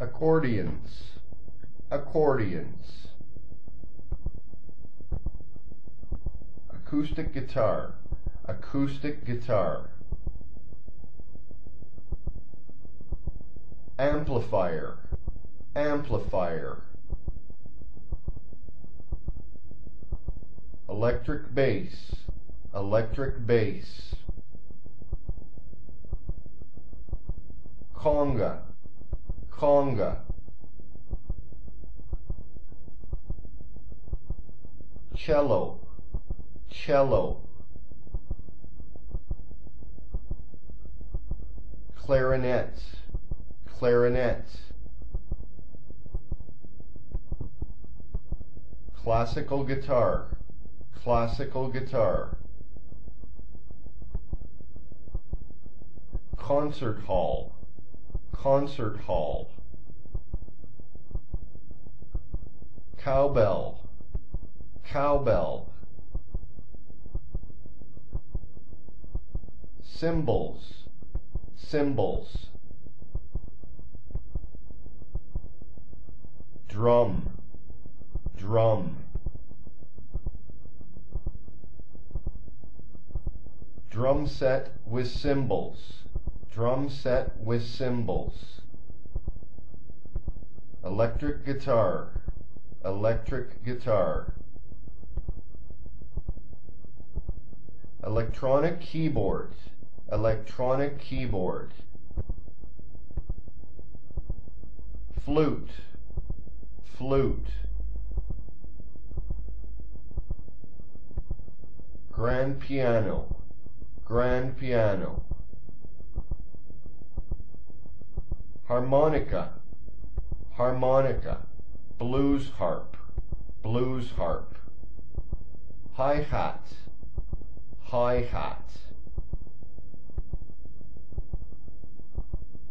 accordions, accordions. Acoustic guitar, acoustic guitar. Amplifier, amplifier. Electric bass, electric bass. Conga, conga. Cello, cello. Clarinet, clarinet. Classical guitar, classical guitar. Concert hall, concert hall. Cowbell, cowbell. Cymbals, cymbals. Drum, drum. Drum set with cymbals, drum set with cymbals. Electric guitar, electric guitar. Electronic keyboard, electronic keyboard. Flute, flute. Grand piano, grand piano. Harmonica, harmonica. Blues harp, blues harp. Hi-hat, hi-hat.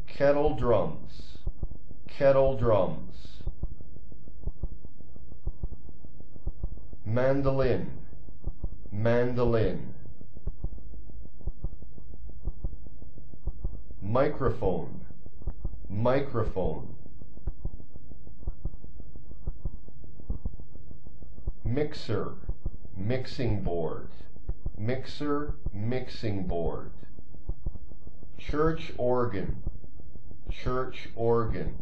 Kettle drums, kettle drums. Mandolin, mandolin. Microphone, microphone. Mixer, mixing board. Mixer, mixing board. Church organ, church organ.